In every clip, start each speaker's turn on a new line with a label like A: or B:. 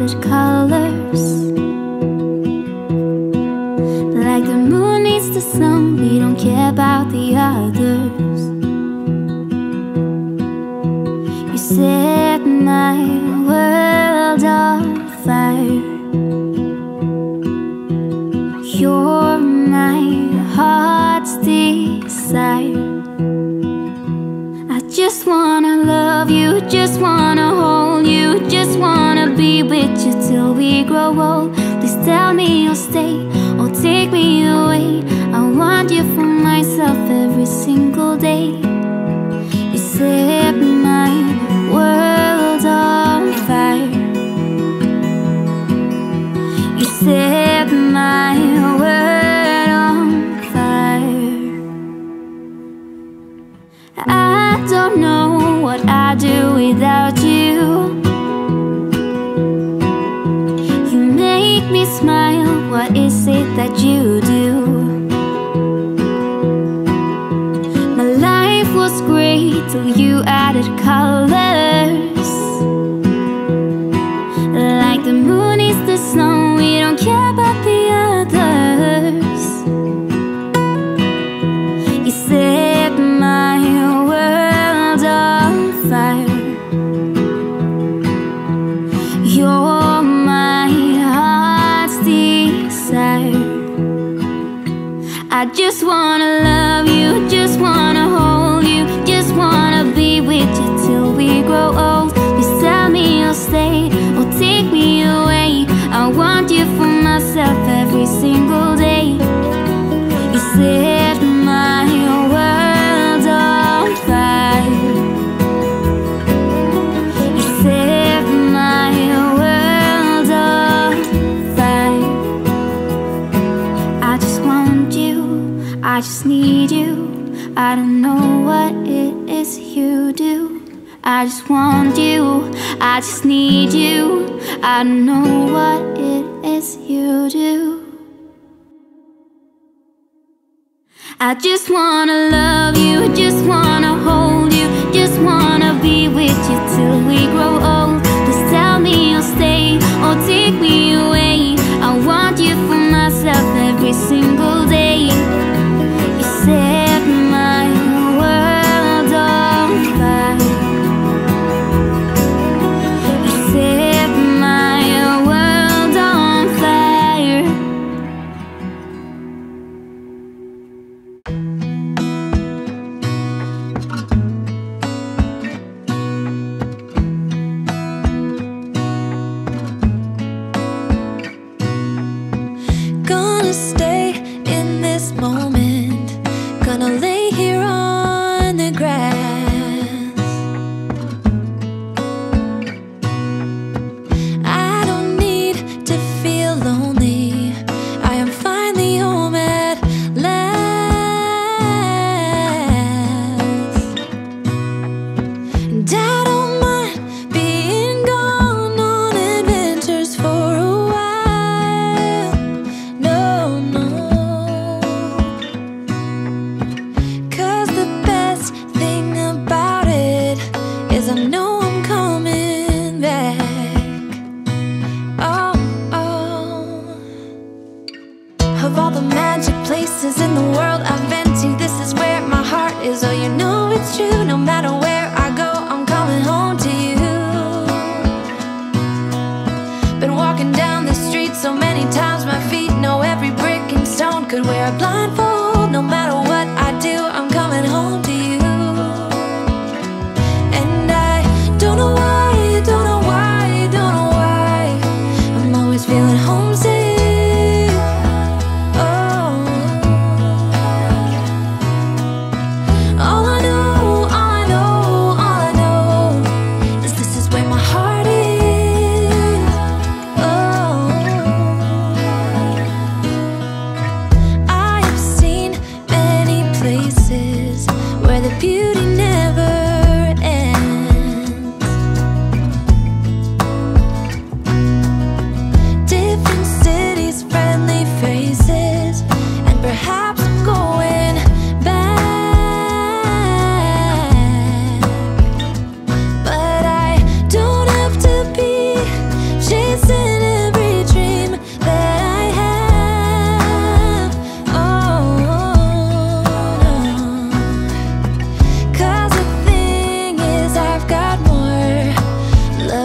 A: added colors. Like the moon needs the sun, we don't care about the others. You set my world on fire. You're my heart's desire. I just wanna love you, just wanna grow old. Please tell me you'll stay or take me away. I want you for myself every single day. You set my world on fire. You set till you added colors. Like the moon is the snow, we don't care about the others. You set my world on fire. You're my heart's desire. I just wanna love you, we grow old. Please tell me you'll stay or take me away. I want you for myself every single day. You set my world on fire. You set my world on fire. I just want you, I just need you. I don't know I just want you, I just need you. I know what it is you do. I just wanna love you, I just wanna hold you, just wanna be with you till we grow old. Just tell me you'll stay or take me away. I want you for myself every single day.
B: Blindfold. No matter what I do, I'm coming home to you.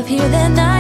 B: Here, than I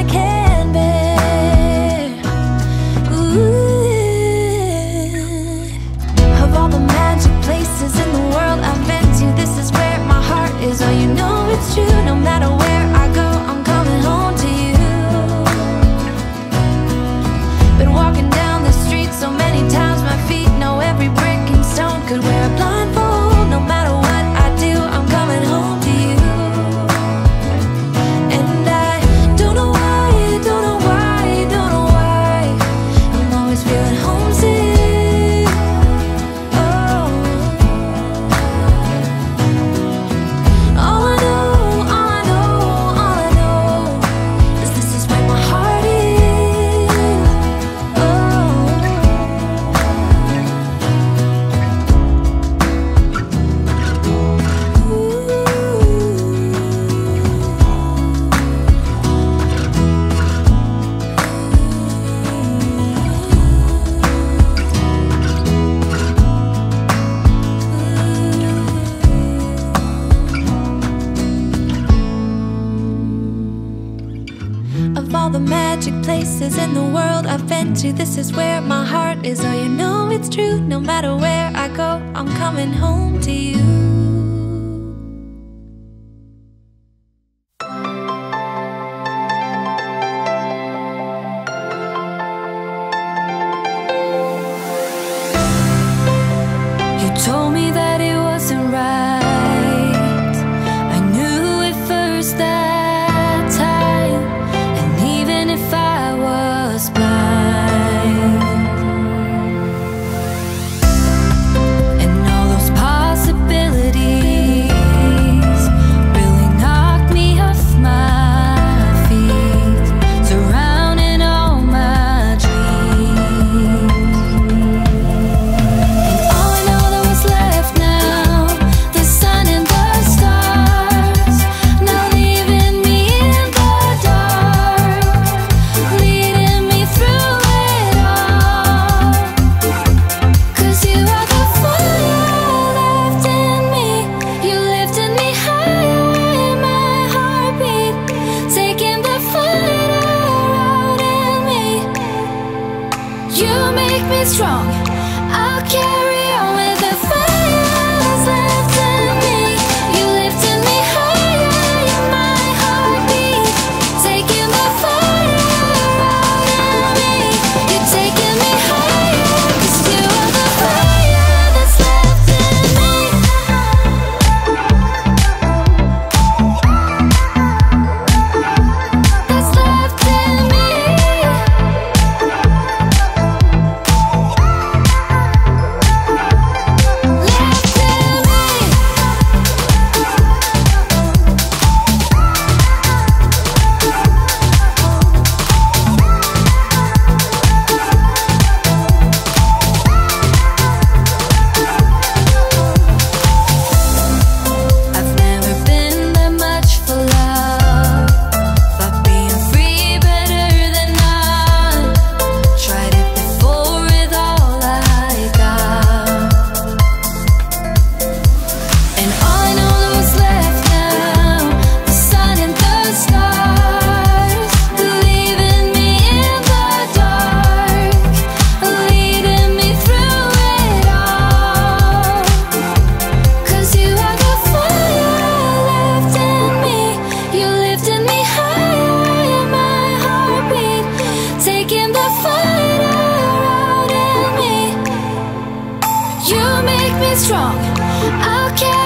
B: places in the world I've been to. This is where my heart is. Oh, you know it's true. No matter where I go, I'm coming home to you.
A: That I got it right.